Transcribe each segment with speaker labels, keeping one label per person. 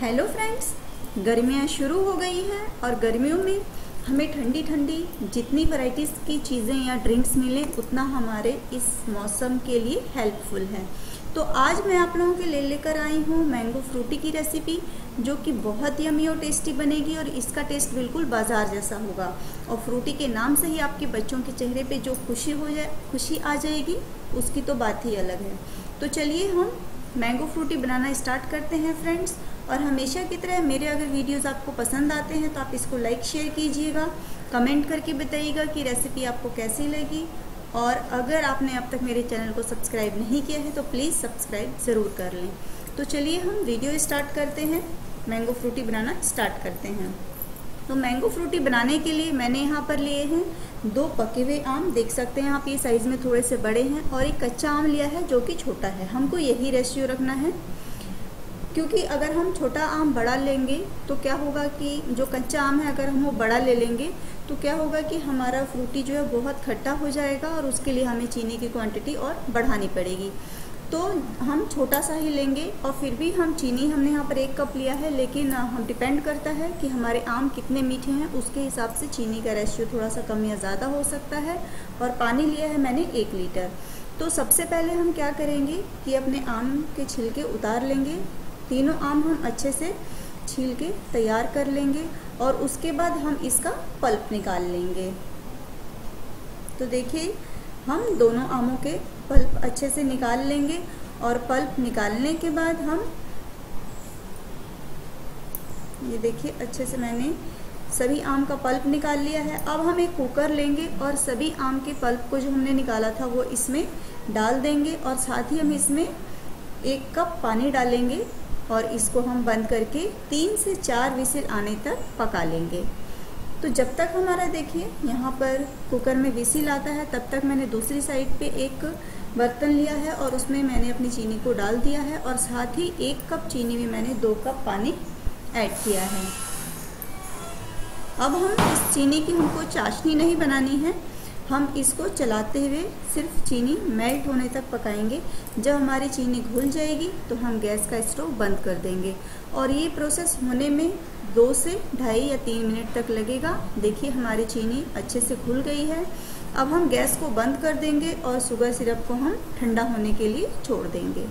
Speaker 1: Hello friends गर्मियाँ शुरू हो गई हैं और गर्मियों में हमें ठंडी ठंडी जितनी वैरायटीज़ की चीज़ें या ड्रिंक्स मिलें, उतना हमारे इस मौसम के लिए हेल्पफुल है। तो आज मैं आप लोगों के लिए लेकर आई हूँ मैंगो फ्रूटी की रेसिपी जो कि बहुत यमी और टेस्टी बनेगी और इसका टेस्ट बिल्कुल बाज़ार जैसा होगा। और फ्रूटी के नाम से ही आपके बच्चों के चेहरे पे जो खुशी हो जाए, खुशी आ जाएगी, उसकी तो बात ही अलग है। तो चलिए हम मैंगो फ्रूटी बनाना स्टार्ट करते हैं फ्रेंड्स और हमेशा की तरह मेरे अगर वीडियोस आपको पसंद आते हैं तो आप इसको लाइक शेयर कीजिएगा। कमेंट करके बताइएगा कि रेसिपी आपको कैसी लगी। और अगर आपने अब तक मेरे चैनल को सब्सक्राइब नहीं किया है तो प्लीज़ सब्सक्राइब ज़रूर कर लें। तो चलिए हम वीडियो स्टार्ट करते हैं। मैंगो फ्रूटी बनाना स्टार्ट करते हैं। तो मैंगो फ्रूटी बनाने के लिए मैंने यहाँ पर लिए हैं दो पके हुए आम। देख सकते हैं आप ये साइज़ में थोड़े से बड़े हैं और एक कच्चा आम लिया है जो कि छोटा है। हमको यही रेशियो रखना है। क्योंकि अगर हम छोटा आम बड़ा लेंगे तो क्या होगा कि जो कच्चा आम है, अगर हम वो बड़ा ले लेंगे तो क्या होगा कि हमारा फ्रूटी जो है बहुत खट्टा हो जाएगा और उसके लिए हमें चीनी की क्वांटिटी और बढ़ानी पड़ेगी। तो हम छोटा सा ही लेंगे और फिर भी हम चीनी हमने यहाँ पर एक कप लिया है, लेकिन हम डिपेंड करता है कि हमारे आम कितने मीठे हैं, उसके हिसाब से चीनी का रेशियो थोड़ा सा कम या ज़्यादा हो सकता है और पानी लिया है मैंने एक लीटर। तो सबसे पहले हम क्या करेंगे कि अपने आम के छिलके उतार लेंगे तीनों आम हम अच्छे से छील के तैयार कर लेंगे और उसके बाद हम इसका पल्प निकाल लेंगे। तो देखिए, हम दोनों आमों के पल्प अच्छे से निकाल लेंगे और पल्प निकालने के बाद हम, ये देखिए, अच्छे से मैंने सभी आम का पल्प निकाल लिया है। अब हम एक कुकर लेंगे और सभी आम के पल्प को जो हमने निकाला था वो इसमें डाल देंगे और साथ ही हम इसमें एक कप पानी डालेंगे। और इसको हम बंद करके तीन से चार विसिल आने तक पका लेंगे। तो जब तक हमारा देखिए, यहाँ पर कुकर में विसिल आता है, तब तक मैंने दूसरी साइड पे एक बर्तन लिया है और उसमें मैंने अपनी चीनी को डाल दिया है और साथ ही एक कप चीनी में मैंने दो कप पानी ऐड किया है। अब हम इस चीनी की हमको चाशनी नहीं बनानी है हम इसको चलाते हुए सिर्फ़ चीनी मेल्ट होने तक पकाएँगे। जब हमारी चीनी घुल जाएगी तो हम गैस का स्टोव बंद कर देंगे। और ये प्रोसेस होने में दो से ढाई या तीन मिनट तक लगेगा। देखिए, हमारी चीनी अच्छे से घुल गई है। अब हम गैस को बंद कर देंगे और शुगर सिरप को हम ठंडा होने के लिए छोड़ देंगे।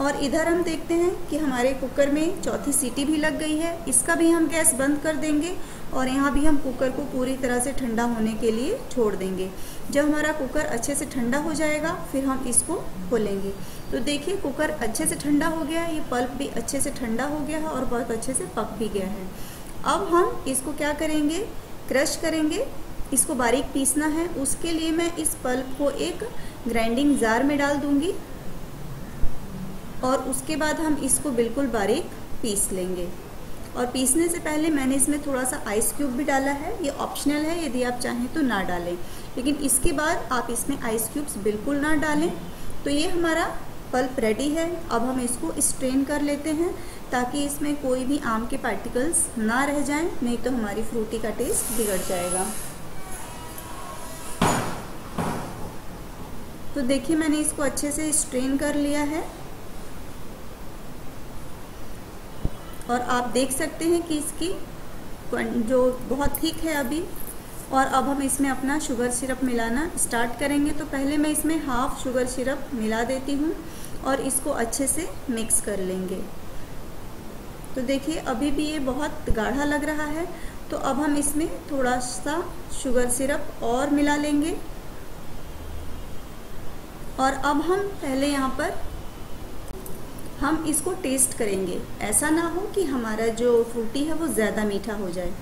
Speaker 1: और इधर हम देखते हैं कि हमारे कुकर में चौथी सीटी भी लग गई है। इसका भी हम गैस बंद कर देंगे और यहाँ भी हम कुकर को पूरी तरह से ठंडा होने के लिए छोड़ देंगे। जब हमारा कुकर अच्छे से ठंडा हो जाएगा, फिर हम इसको खोलेंगे। तो देखिए कुकर अच्छे से ठंडा हो गया है, ये पल्प भी अच्छे से ठंडा हो गया है और बहुत अच्छे से पक भी गया है। अब हम इसको क्या करेंगे? क्रश करेंगे। इसको बारीक पीसना है। उसके लिए मैं इस पल्प को एक ग्राइंडिंग जार में डाल दूँगी। और उसके बाद हम इसको बिल्कुल बारीक पीस लेंगे। और पीसने से पहले मैंने इसमें थोड़ा सा आइस क्यूब भी डाला है। ये ऑप्शनल है, यदि आप चाहें तो ना डालें। लेकिन इसके बाद आप इसमें आइस क्यूब्स बिल्कुल ना डालें। तो ये हमारा पल्प रेडी है। अब हम इसको स्ट्रेन कर लेते हैं ताकि इसमें कोई भी आम के पार्टिकल्स ना रह जाएँ, नहीं तो हमारी फ्रूटी का टेस्ट बिगड़ जाएगा। तो देखिए, मैंने इसको अच्छे से स्ट्रेन कर लिया है। और आप देख सकते हैं कि इसकी जो बहुत थिक है अभी, और अब हम इसमें अपना शुगर सिरप मिलाना स्टार्ट करेंगे। तो पहले मैं इसमें हाफ़ शुगर सिरप मिला देती हूँ और इसको अच्छे से मिक्स कर लेंगे। तो देखिए, अभी भी ये बहुत गाढ़ा लग रहा है तो अब हम इसमें थोड़ा सा शुगर सिरप और मिला लेंगे। और अब हम पहले यहाँ पर हम इसको टेस्ट करेंगे। ऐसा ना हो कि हमारा जो फ्रूटी है वो ज़्यादा मीठा हो जाए।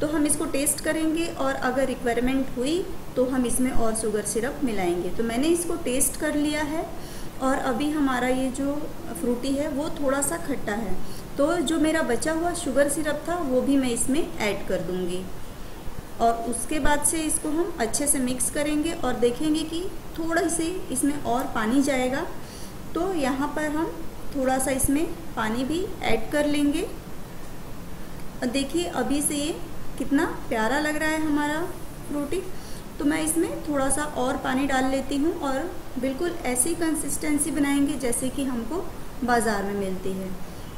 Speaker 1: तो हम इसको टेस्ट करेंगे और अगर रिक्वायरमेंट हुई तो हम इसमें और शुगर सिरप मिलाएँगे। तो मैंने इसको टेस्ट कर लिया है और अभी हमारा ये जो फ्रूटी है, वो थोड़ा सा खट्टा है। तो जो मेरा बचा हुआ शुगर सिरप था, वो भी मैं इसमें ऐड कर दूँगी। और उसके बाद से इसको हम अच्छे से मिक्स करेंगे और देखेंगे कि थोड़ा सी इसमें और पानी जाएगा। तो यहाँ पर हम थोड़ा सा इसमें पानी भी ऐड कर लेंगे। और देखिए, अभी से ये कितना प्यारा लग रहा है हमारा रोटी तो मैं इसमें थोड़ा सा और पानी डाल लेती हूँ और बिल्कुल ऐसी कंसिस्टेंसी बनाएँगे जैसे कि हमको बाज़ार में मिलती है।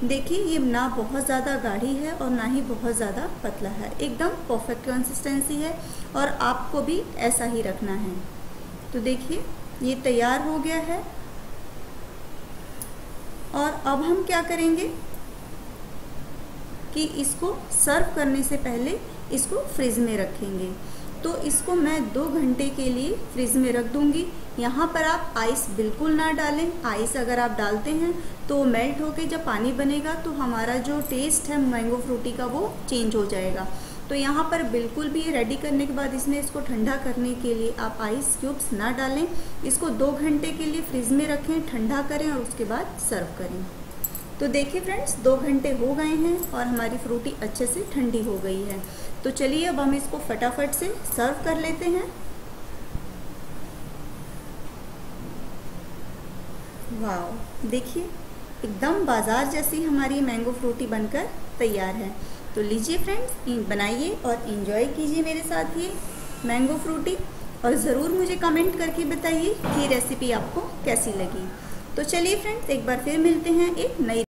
Speaker 1: देखिए, ये ना बहुत ज़्यादा गाढ़ी है और ना ही बहुत ज़्यादा पतला है। एकदम परफेक्ट कंसिस्टेंसी है और आपको भी ऐसा ही रखना है। तो देखिए, ये तैयार हो गया है। और अब हम क्या करेंगे? कि इसको सर्व करने से पहले इसको फ्रिज में रखेंगे। तो इसको मैं दो घंटे के लिए फ्रिज में रख दूँगी। यहाँ पर आप आइस बिल्कुल ना डालें। आइस अगर आप डालते हैं तो मेल्ट होके जब पानी बनेगा तो हमारा जो टेस्ट है, मैंगो फ्रूटी का, वो चेंज हो जाएगा। तो यहाँ पर बिल्कुल भी रेडी करने के बाद इसमें इसको ठंडा करने के लिए आप आइस क्यूब्स ना डालें। इसको दो घंटे के लिए फ्रिज में रखें, ठंडा करें और उसके बाद सर्व करें। तो देखिए फ्रेंड्स दो घंटे हो गए हैं और हमारी फ्रूटी अच्छे से ठंडी हो गई है। तो चलिए अब हम इसको फटाफट से सर्व कर लेते हैं। वाह देखिए, एकदम बाज़ार जैसी हमारी मैंगो फ्रूटी बनकर तैयार है। तो लीजिए फ्रेंड्स बनाइए और इन्जॉय कीजिए मेरे साथ ये मैंगो फ्रूटी और ज़रूर मुझे कमेंट करके बताइए कि रेसिपी आपको कैसी लगी। तो चलिए फ्रेंड्स एक बार फिर मिलते हैं एक नई